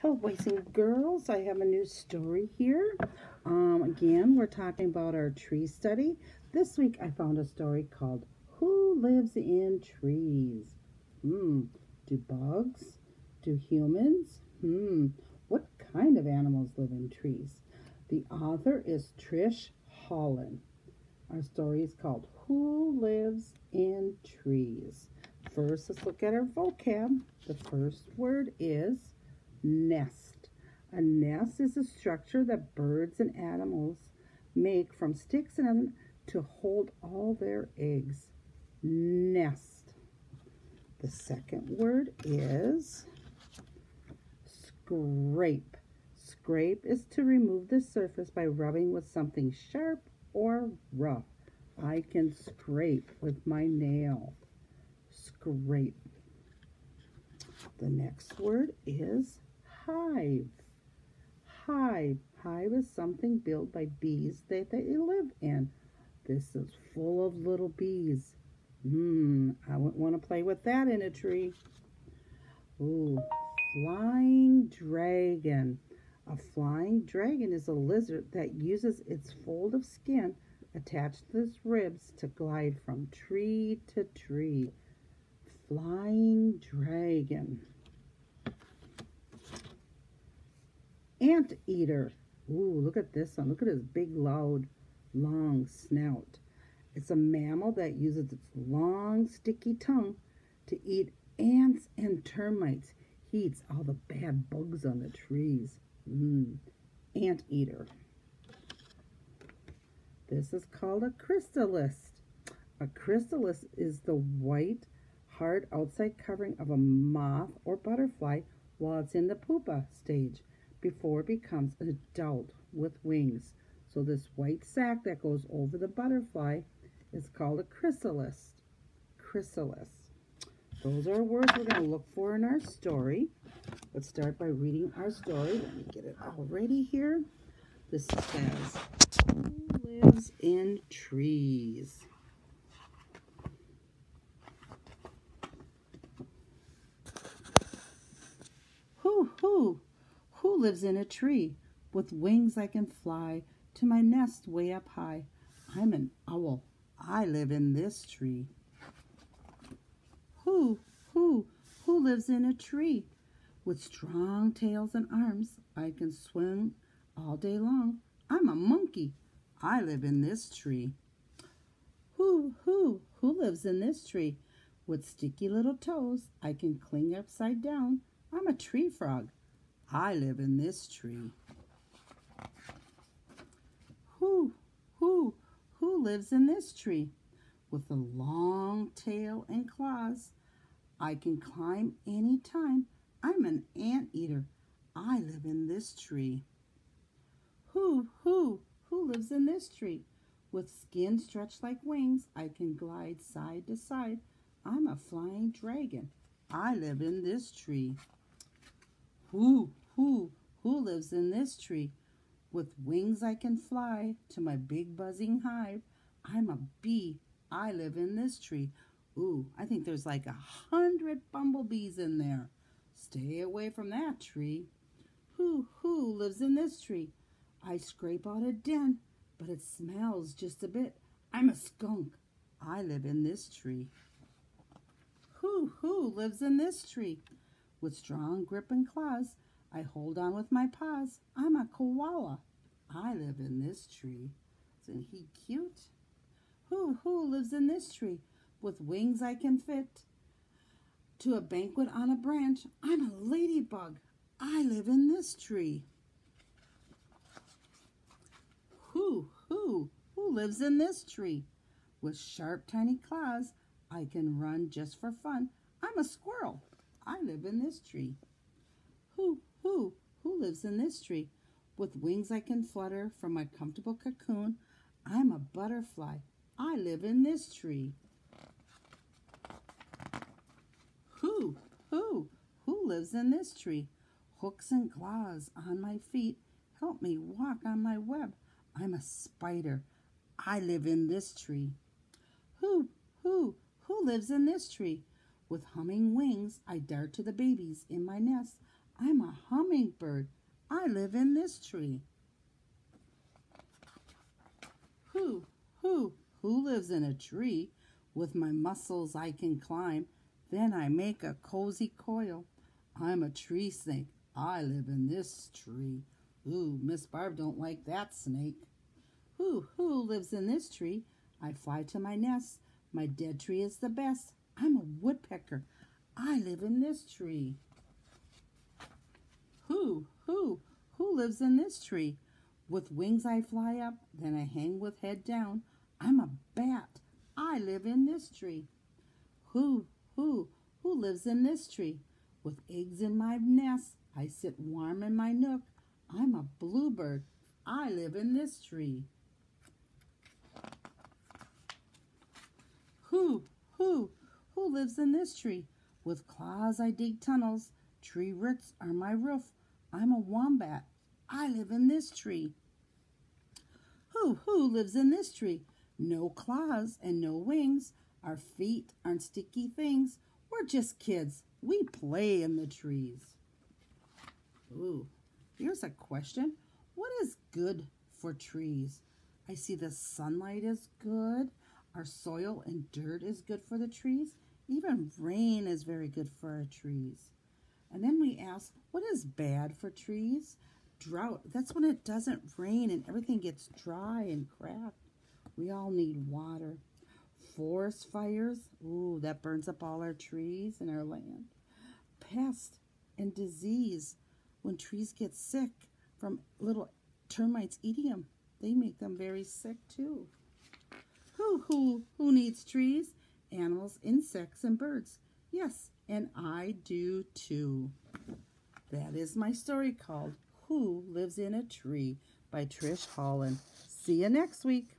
Hello, boys and girls. I have a new story here. Um, again, we're talking about our tree study. This week, I found a story called Who Lives in Trees? Hmm. Do bugs? Do humans? Hmm. What kind of animals live in trees? The author is Trish Holland. Our story is called Who Lives in Trees? First, let's look at our vocab. The first word is nest. A nest is a structure that birds and animals make from sticks and to hold all their eggs. Nest. The second word is scrape. Scrape is to remove the surface by rubbing with something sharp or rough. I can scrape with my nail. Scrape. The next word is hive. Hive. Hive is something built by bees that they live in. This is full of little bees. Hmm, I wouldn't want to play with that in a tree. Ooh, flying dragon. A flying dragon is a lizard that uses its fold of skin attached to its ribs to glide from tree to tree flying dragon. Anteater. Ooh, look at this one. Look at his big, loud, long snout. It's a mammal that uses its long, sticky tongue to eat ants and termites. He eats all the bad bugs on the trees. Mmm, anteater. This is called a chrysalis. A chrysalis is the white hard outside covering of a moth or butterfly while it's in the pupa stage before it becomes an adult with wings. So this white sac that goes over the butterfly is called a chrysalis. Chrysalis. Those are words we're going to look for in our story. Let's start by reading our story. Let me get it all ready here. This says, Who lives in trees? Who, who lives in a tree? With wings I can fly to my nest way up high. I'm an owl. I live in this tree. Who, who, who lives in a tree? With strong tails and arms, I can swim all day long. I'm a monkey. I live in this tree. Who, who, who lives in this tree? With sticky little toes, I can cling upside down. I'm a tree frog. I live in this tree. Who, who, who lives in this tree? With a long tail and claws, I can climb any time. I'm an anteater. I live in this tree. Who, who, who lives in this tree? With skin stretched like wings, I can glide side to side. I'm a flying dragon. I live in this tree. Who, who, who lives in this tree? With wings I can fly to my big buzzing hive. I'm a bee. I live in this tree. Ooh, I think there's like a hundred bumblebees in there. Stay away from that tree. Who, who lives in this tree? I scrape out a den, but it smells just a bit. I'm a skunk. I live in this tree. Who, who lives in this tree? With strong grip and claws, I hold on with my paws. I'm a koala. I live in this tree. Isn't he cute? Who, who lives in this tree? With wings I can fit to a banquet on a branch. I'm a ladybug. I live in this tree. Who, who, who lives in this tree? With sharp, tiny claws, I can run just for fun. I'm a squirrel. Live in this tree. Who, who, who lives in this tree? With wings I can flutter from my comfortable cocoon. I'm a butterfly. I live in this tree. Who, who, who lives in this tree? Hooks and claws on my feet help me walk on my web. I'm a spider. I live in this tree. Who, who, who lives in this tree? With humming wings, I dart to the babies in my nest. I'm a hummingbird. I live in this tree. Who, who, who lives in a tree? With my muscles I can climb. Then I make a cozy coil. I'm a tree snake. I live in this tree. Ooh, Miss Barb don't like that snake. Who, who lives in this tree? I fly to my nest. My dead tree is the best. I'm a woodpecker. I live in this tree. Who, who, who lives in this tree? With wings I fly up, then I hang with head down. I'm a bat. I live in this tree. Who, who, who lives in this tree? With eggs in my nest, I sit warm in my nook. I'm a bluebird. I live in this tree. Who, who, who lives in this tree? With claws I dig tunnels. Tree roots are my roof. I'm a wombat. I live in this tree. Who, who lives in this tree? No claws and no wings. Our feet aren't sticky things. We're just kids. We play in the trees. Ooh, here's a question. What is good for trees? I see the sunlight is good. Our soil and dirt is good for the trees. Even rain is very good for our trees. And then we ask, what is bad for trees? Drought. That's when it doesn't rain and everything gets dry and cracked. We all need water. Forest fires. Ooh, that burns up all our trees and our land. Pest and disease. When trees get sick from little termites eating them, they make them very sick too. Who, who, who needs trees? Animals, insects, and birds. Yes, and I do too. That is my story called Who Lives in a Tree by Trish Holland. See you next week.